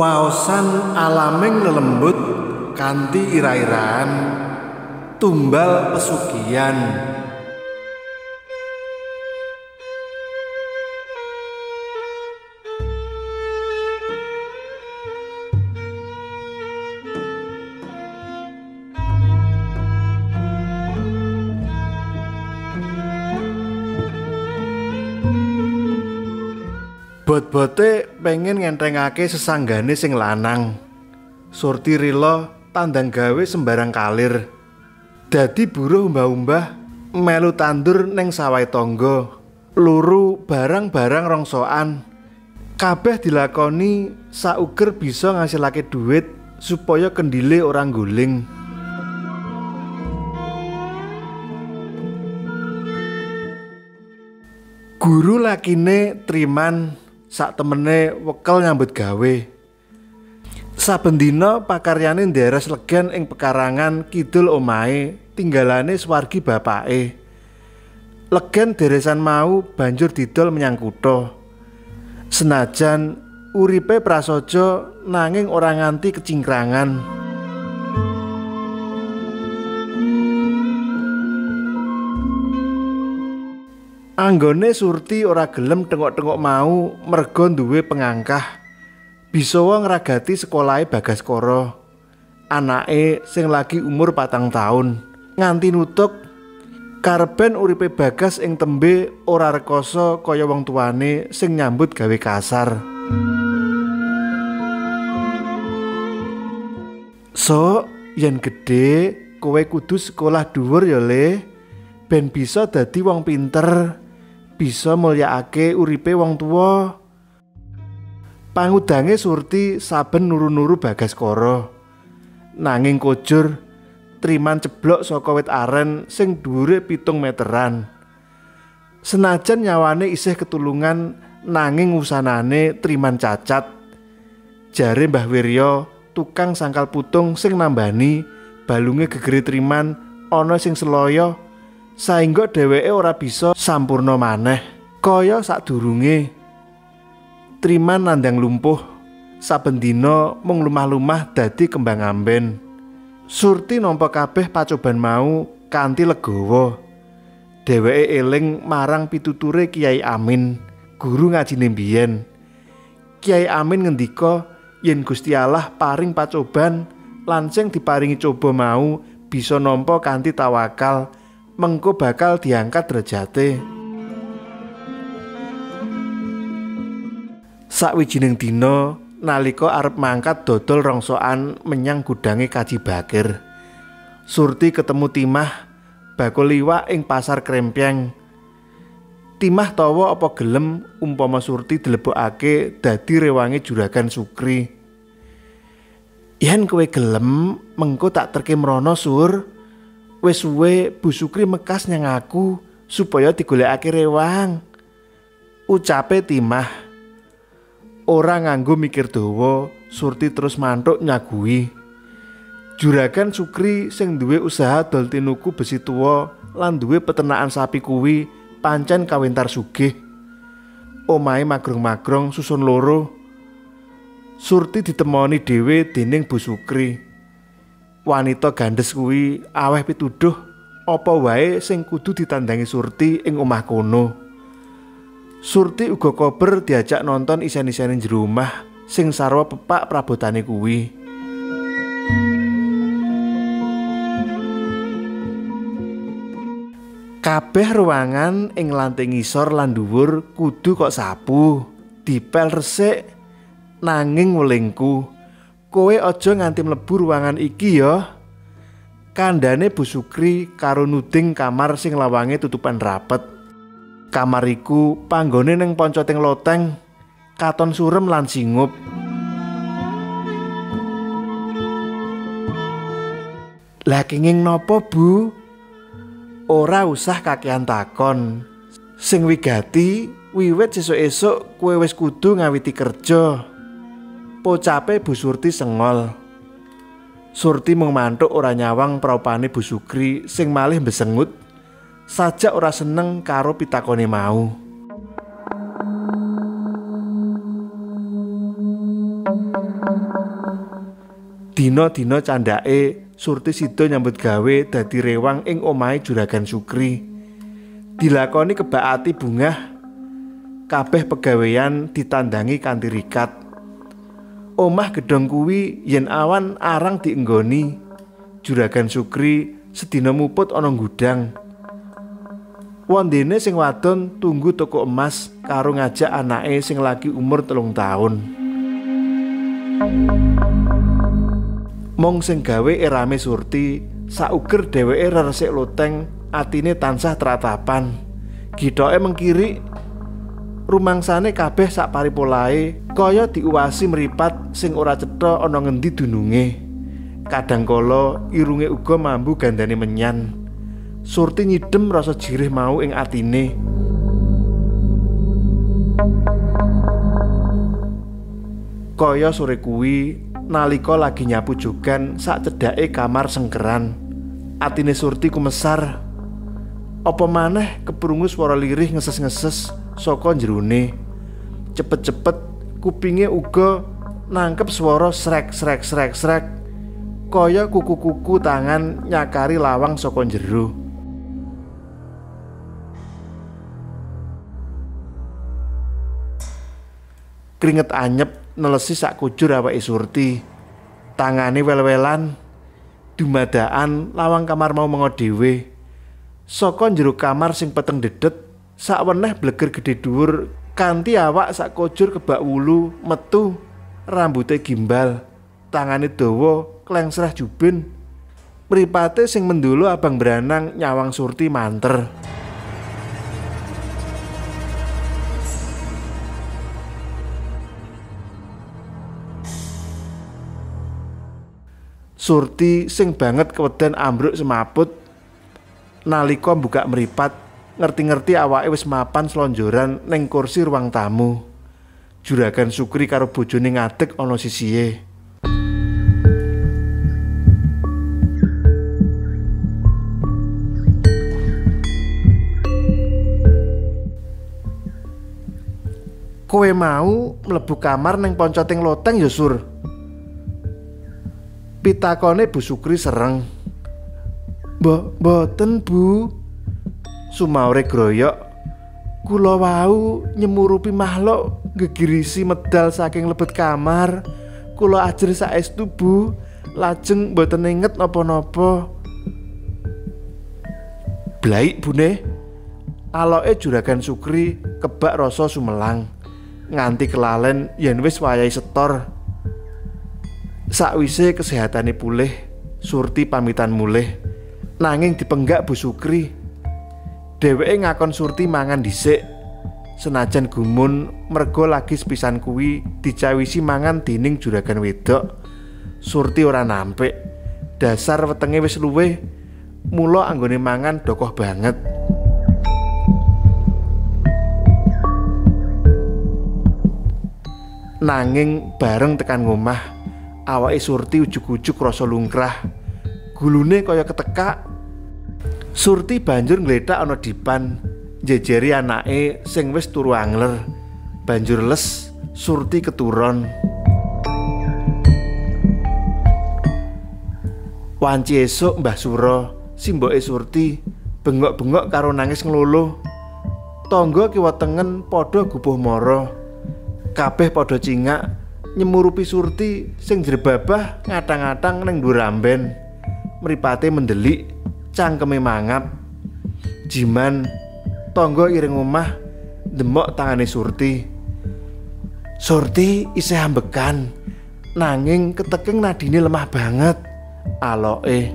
Waosan alaming lelembut kanthi ira-iraan tumbal pesugihan Bot-bote pengen ngentrengake sesanggane sing lanang. Surti rila tandang gawe sembarang kalir. Dadi buruh umbah-umbah melu tandur ning sawai tangga. Luru barang-barang rongsoan. Kabeh dilakoni sauger bisa ngasilake duit supaya kendile orang guling. Guru lakine Triman sak temene wekel nyambut gawe. Saben dina pakaryane nderes legen ing pekarangan kidul omahe, tinggalane swargi bapake. Legen deresan mau banjur didol menyang kutha. Senajan uripe prasaja nanging ora nganti kecingkrangan. Anggone Surti ora gelem tengok-tengok mau merga duwe pengangkah. Bisa ngragati sekolahe Bagaskara. Anake sing lagi umur patang tahun nganti nutuk karben uripe Bagas ing tembe ora rekoso kaya wong tuane sing nyambut gawe kasar. So, yen gede kowe kudu sekolah dhuwur ya le ben bisa dadi wong pinter. Bisa mulyakake uripe wong tuwa. Pangudange Surti saben nuru-nuru Bagaskara. Nanging kojur triman ceblok saka wit aren sing dhuwure pitung meteran. Senajan nyawane isih ketulungan nanging usanane triman cacat. Jare Mbah Wirya tukang sangkal putung sing nambani balunge gegere triman ana sing seloyo saingga dheweke ora bisa sampurna maneh. Kaya sadurunge Triman nandang lumpuh saben dina mung lumah-lumah dadi kembang amben. Surti nampa kabeh pacoban mau kanthi legawa dheweke eling marang pituture Kiai Amin guru ngajine mbiyen. Kiai Amin ngendika yen Gusti Allah paring pacoban lanceng diparingi coba mau bisa nampa kanthi tawakal mengko bakal diangkat derajate. Sakwijining dina nalika arep mangkat dodol rongsokan menyang gudange Kaji Bakir. Surti ketemu Timah bakul liwak ing pasar Krempyang. Timah tawa apa gelem umpama Surti dilebokake dadi rewange juragan Sukri. Yen kowe gelem, mengko tak terke mrono Sur. Wis suwe Bu Sukri mekas nyang aku supaya digolekake rewang. Ucape timah. Ora nganggo mikir dawa, Surti terus mantuk nyagui. Juragan Sukri sing duwe usaha dol tinuku besi tuwa lan duwe peternakan sapi kuwi pancen kawentar sugih. Omahe magrong-magrong susun loro. Surti ditemoni dhewe dening Bu Sukri. Wanita gandes kuwi aweh pituduh apa wae sing kudu ditandangi Surti ing omah kono. Surti uga kober diajak nonton isen-isene jero omah sing sarwa pepak prabotane kuwi. Kabeh ruangan ing lantai ngisor lan kudu kok sapu, dipel resik nanging welingku. Kowe aja nganti mlebu ruangan iki ya. Kandane Bu Sukri karo nuding kamar sing lawange tutupan rapet. Kamar iku panggone ning poncoting loteng, katon surem lan singup. Nopo Bu? Ora usah kakean takon. Sing wigati wiwit sesuk-esuk kowe wis kudu ngawiti kerja. Pocape Bu Surti sengol. Surti mung mantuk ora nyawang praupane Bu Sukri sing malih besengut. Sajak ora seneng karo pitakone mau. Dina-dina candake Surti Sido nyambut gawe dadi rewang ing omahe Juragan Sukri. Dilakoni kebak bungah kabeh pegawean ditandangi kanthi rikat. Omah gedong kuwi yen awan arang dienggoni. Juragan Sukri sedina muput ana gudang. Wondene sing wadon tunggu toko emas karo ngajak anake sing lagi umur telung tahun. Mong sing gawe erame surti sauger dheweke resik loteng atine tansah teratapan gitoke mengkiri rumangsane kabeh sak paripolahe kaya diuwasi meripat sing ora cetha ana ngendi dununge kadang kala irunge uga mambu gandane menyan surti nyidem rasa jirih mau ing atine kaya sore kuwi nalika lagi nyapu jogan sak cedake kamar sengkeran. Atine Surti kumesar. Apa maneh keprungu swara lirih ngeses-ngeses saka jerone. Cepet-cepet kupinge uga nangkep swara srek srek srek srek kaya kuku-kuku tangan nyakari lawang saka jero. Keringet anyep nelesi sak kujur awake Surti. Tangane wel-welan dumadaan lawang kamar mau mengo dhewe. Jero kamar sing peteng dedet, sak weneh bleger gede dhuwur kanthi awak sak kujur kebak wulu metu rambute gimbal, tangane dawa klengsrah jubin. Mripate sing mendulu abang beranang nyawang Surti manter. Surti sing banget keweden ambruk semaput nalika buka meripat ngerti-ngerti awake wis mapan selonjoran ning kursi ruang tamu. Juragan Sukri karo bojone ngadeg ana sisihe. Kowe mau mlebu kamar ning poncoting loteng ya Sur. Pitakone Bu Sukri sereng. Mbok mboten, Bu. Sumaure groyok. Kula wau nyemurupi makhluk gegirisi medal saking lebet kamar. Kula ajer saestu, Bu. Lajeng mboten inget napa-napa. Blaik, Bune. Aloke juragan Sukri kebak rasa sumelang. Nganti kelalen yen wis wayahe setor. Sakwise kesehatane pulih, Surti pamitan mulih. Nanging dipenggak Bu Sukri. Dheweke ngakon Surti mangan dhisik. Senajan gumun mergo lagi sepisan kuwi dicawisi mangan dening juragan wedok. Surti ora nampik. Dasar wetenge wis luweh. Mula anggone mangan dokoh banget. Nanging bareng tekan ngomah awake Surti ujug-ujug rasa lungkrah. Gulune kaya ketekak. Surti banjur ngledak ana dipan, jejeri anake sing wis turu angler. Banjur les Surti keturon. Wanci esuk Mbah Suro, simboke Surti, bengok-bengok karo nangis ngluluh. Tangga kiwa tengen padha gupuh mara. Kabeh padha cingak nyemurupi surti sing jrebabah ngatang-ngatang neng dhuwur amben. Mripate mendelik, cangkeme mangap. Jiman tangga iring omah demok tangane Surti. Surti isih ambekan, nanging keteking nadine lemah banget. Aloke.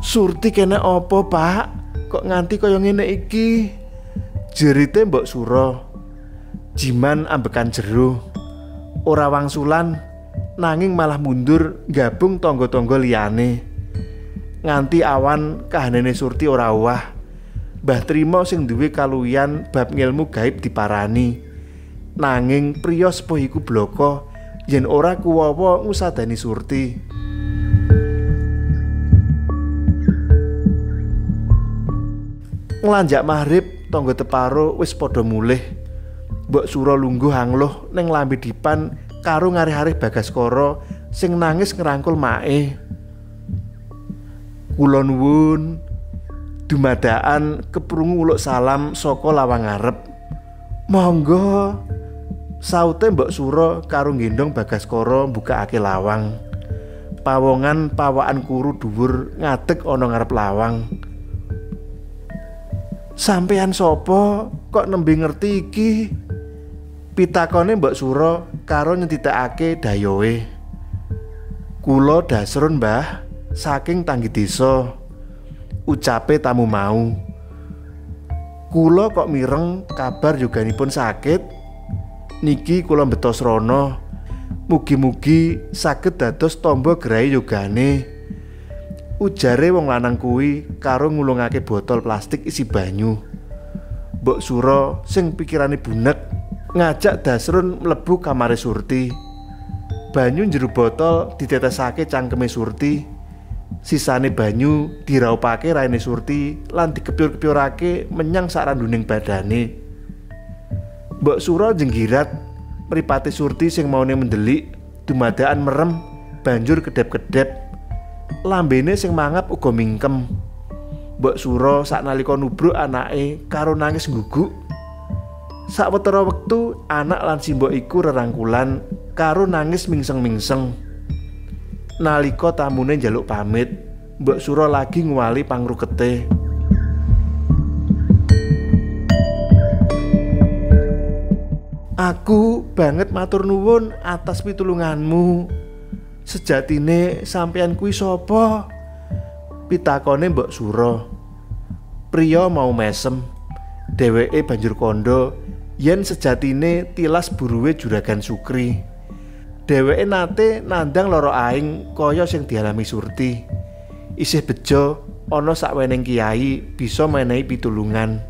Surti kene opo, Pak? Kok nganti kaya ngene iki? Jerite Mbok Suro. Jiman ambekan jero ora wangsulan nanging malah mundur gabung tonggo-tonggo liyane. Nganti awan kahanane surti ora wah Mbah Trimo sing duwe kaluyan bab ngilmu gaib diparani. Nanging priya sepuh iku bloko yen ora kuwawa ngusadani surti. Ngelanjak maghrib tonggo teparo wis padha mulih. Mbok Suro lungguh angloh ning lambe dipan karo ngari-hari Bagaskara sing nangis ngerangkul mae. Kula nuwun dumadaan keprungu uluk salam saka lawang ngarep. Monggo saute Mbok Suro karo gendong Bagaskara mbukakake lawang. Pawongan pawaan kuru dhuwur ngadeg ana ngarep lawang. Sampean sopo kok nembe ngerti iki? Pitakone Mbok Suro karo nyentitakake dayowe. Kula dasrun, Mbah, saking tanggi desa. Ucape tamu mau. Kula kok mireng kabar yoganipun sakit. Niki kula betos rono. Mugi-mugi saged dados tombo gerai yogane. Ujare wong lanang kuwi karo ngulungake botol plastik isi banyu. Mbok Suro sing pikirane bunek ngajak Dasrun mlebu kamare Surti. Banyu jero botol ditetesake cangkeme Surti. Sisane banyu diraupake raine Surti lan dikepyur-kepyurake menyang saranduning badane. Mbok Suro jenggirat mripate Surti sing maune mendelik dumadaan merem banjur kedep-kedep lambene sing mangap uga mingkem. Mbok Suro saknalika nubruk anake karo nangis guguk. Sawetara wektu anak lan simbok iku rerangkulan karo nangis mingseng-mingseng. Nalika tamune njaluk pamit, Mbok Suro lagi ngwali pangrukete. Aku banget matur nuwun atas pitulunganmu. Sejatine sampeyan kuwi sapa? Pitakone Mbok Suro. Priya mau mesem. Dheweke banjur kondo yen sejatine tilas buruwe juragan Sukri. Dheweke nate nandang loro aing kaya sing dialami Surti. Isih bejo ana sakweneng kiai bisa menehi pitulungan.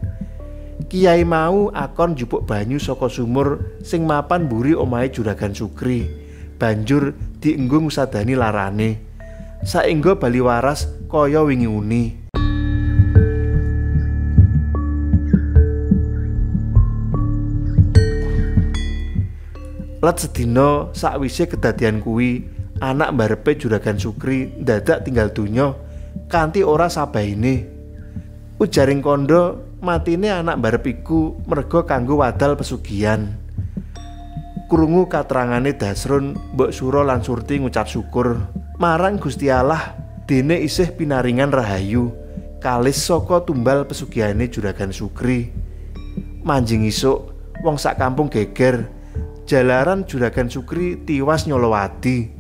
Kiai mau akon jupuk banyu saka sumur sing mapan mburi omahe juragan Sukri. banjur dienggo ngusadani larane saengga bali waras kaya wingi uni Lat sedina sakwise kedadian kuwi anak mbarepe juragan Sukri dadak tinggal donya kanthi ora sabaine. Ujaring kondo matine anak mbarep iku merga kanggo wadal pesugihan. Krungu katerangane Dasrun Mbok Suro lan Surti ngucap syukur. Marang Gusti Allah dene isih pinaringan rahayu kalis saka tumbal pesugihane Juragan Sukri. Manjing isuk wong sak kampung geger jalaran Juragan Sukri tiwas nyolowati